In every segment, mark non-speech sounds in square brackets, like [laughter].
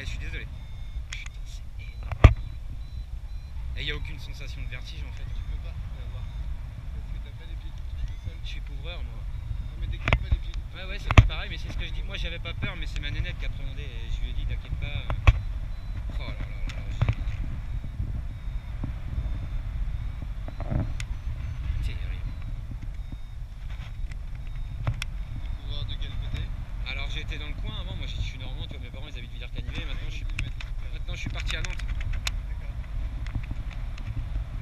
Ouais, je suis désolé. Putain, c'est énorme. Et y a aucune sensation de vertige en fait. Tu peux pas l'avoir. Parce que t'as pas les pieds qui touchent le sol. Je suis couvreur moi. Non, mais dès que t'as pas les pieds Ouais, ouais, c'est pareil, mais c'est ce que je dis. Moi j'avais pas peur, mais c'est ma nénette qui appréhendait. Et je lui ai dit, t'inquiète pas. euh. Oh là là là là. j'ai- Terrible. Couvreur de quel côté Alors j'étais dans le coin avant, moi je suis normand, toi mes parents ils habitent Villers-Canivet, maintenant je suis, Il m'a dit tout à l'heure. maintenant je suis parti à Nantes. D'accord.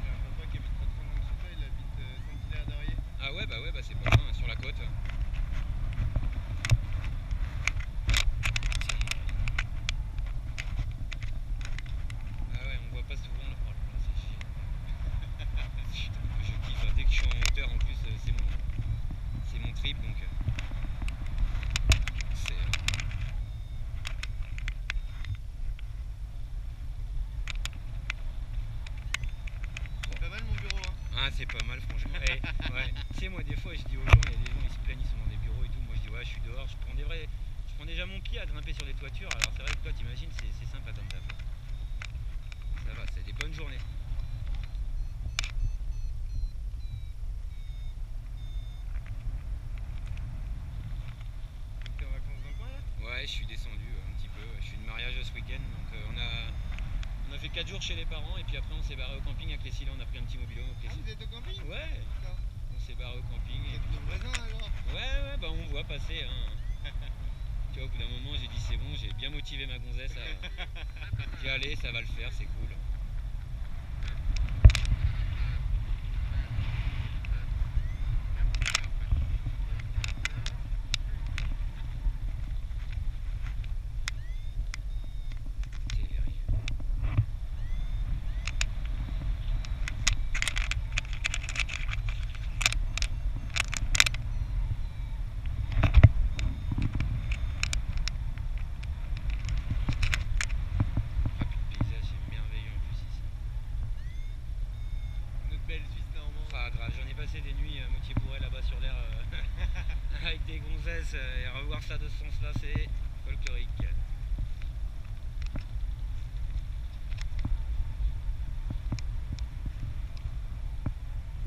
J'ai un papa qui habite pas trop loin de chez toi, il habite euh, Saint-Hilaire-d'Arié. Ah ouais, bah ouais, bah c'est pas loin, sur la côte. Ah ouais, on voit pas souvent là. Oh là là, c'est chiant. Putain, je kiffe. hein. Dès que je suis en hauteur, en plus, euh, c'est mon, c'est mon trip, donc. euh, C'est. euh, C'est pas mal mon bureau, hein. Ah, c'est pas mal, franchement. Eh, ouais. Tu sais, moi, des fois, je dis aux gens, il y a des gens, ils se plaignent, ils sont dans des bureaux et tout. Moi, je dis, ouais, je suis dehors, je prends des vrais. Mon pied à grimper sur des toitures. Alors, c'est vrai que toi, t'imagines, c'est sympa comme taf. Ça va, c'est des bonnes journées. Donc t'es en vacances dans le coin là? Ouais, je suis descendu euh, un petit peu. Je suis de mariage ce week-end, donc euh, on a. On a fait 4 jours chez les parents et puis après on s'est barré au camping avec les Céline, on a pris un petit mobilo. les Ah, vous êtes au camping? Ouais, on s'est barré au camping Vous et êtes nos voisins alors? Ouais, ouais, bah on voit passer. Hein. Tu vois, au bout d'un moment, j'ai dit c'est bon, j'ai bien motivé ma gonzesse. À... [laughs] dit allez, ça va le faire, c'est cool. Terrible. Ah, puis le paysage est merveilleux en plus ici. Notre belle Suisse normande. Ah grave, j'en ai passé des nuits à moitié bourré là-bas sur l'air euh, avec euh, et revoir ça de ce sens-là c'est folklorique.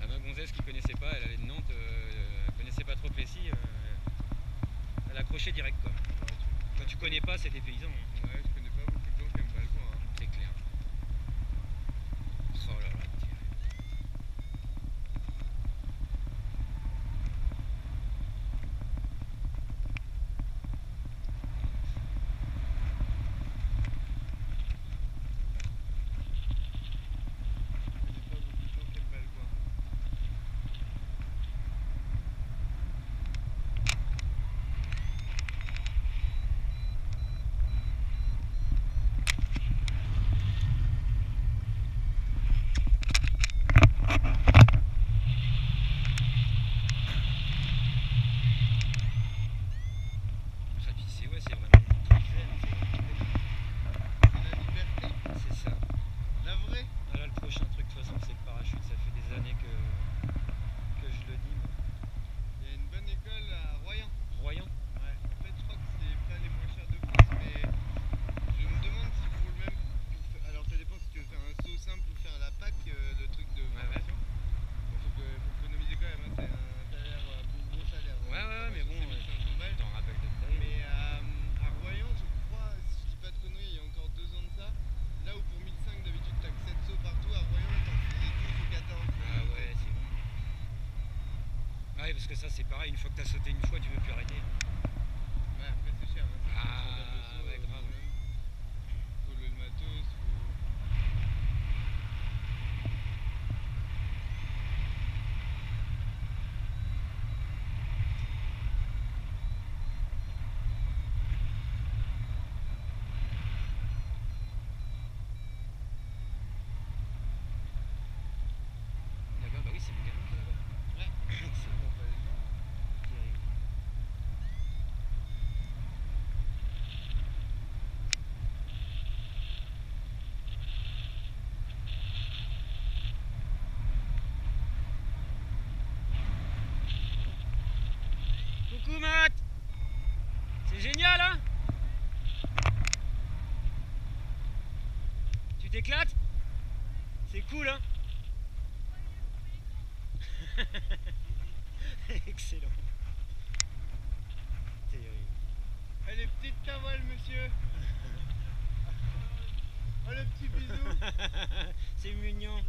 Ah, ma gonzesse qui connaissait pas, elle allait de Nantes, euh, elle connaissait pas trop Plessis, euh, elle accrochait direct quoi. Quand tu connais pas c'est des paysans, hein, Ouais, je connais pas beaucoup de gens qui aiment pas le coin. hein. c'est clair. Oh là là, terrible. Je connais pas beaucoup de gens qui aiment pas le coin. Ah, puis c'est ouais, c'est vraiment une truc zen, c'est- C'est la liberté. c'est ça. La vraie. Ah là, le prochain truc, de toute façon, c'est le parachute. Ça fait des années que, que je le dis. moi. Il y a une bonne école à Royan. Royan Ouais. En fait, je crois que c'est pas les moins chers de France, mais je me demande s'il faut le même. pour fa- Alors, ça dépend si tu veux faire un saut simple ou faire la PAC, euh, le truc de Ouais, ouais. formation. Il faut, que- faut économiser quand même, hein, c'est un salaire, euh, bon, gros salaire. hein. Ouais, ouais, ouais, mais bon, C'est ouais. 1500 balles. T'en rappelles de ta vie. Mais euh, à Royan, je crois, si je dis pas de conneries, il y a encore deux ans de ça, là où pour 1005 d'habitude t'as que 7 sauts partout, à Royan t'en faisais 12 ou 14. Ah ouais, c'est bon. Ah ouais, parce que ça, c'est pareil. Une fois que t'as sauté une fois, tu veux plus arrêter. t'éclates C'est cool, hein [laughs] Excellent. Terrible. Elle est petite ta monsieur. [laughs] oh, le petit bisou. C'est mignon.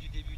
du début.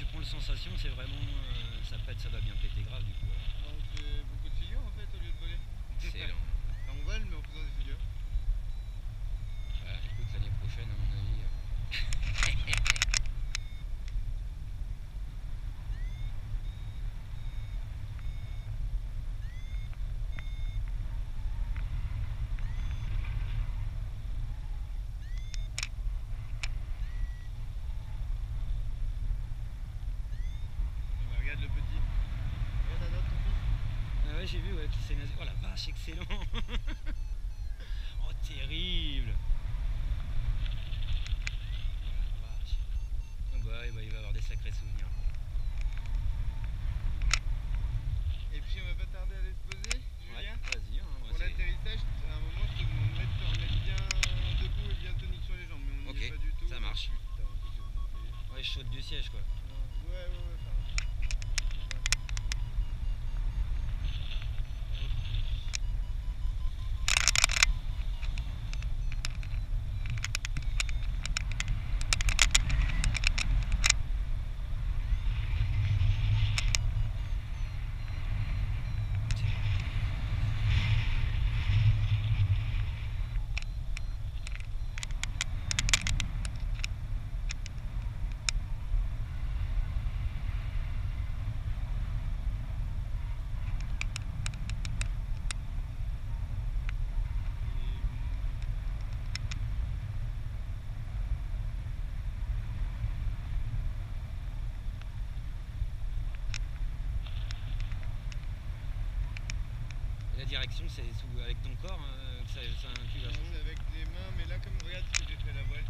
du pont le sensation, c'est vraiment. Euh, ça pète, ça va bien péter grave du coup. j'ai vu, ouais, qui s'est nasé. Oh la vache, excellent [laughs] Oh, terrible La direction, c'est avec ton corps, hein, ça, ça inclut la Avec les mains, mais là, comme regarde ce que j'ai fait la voile.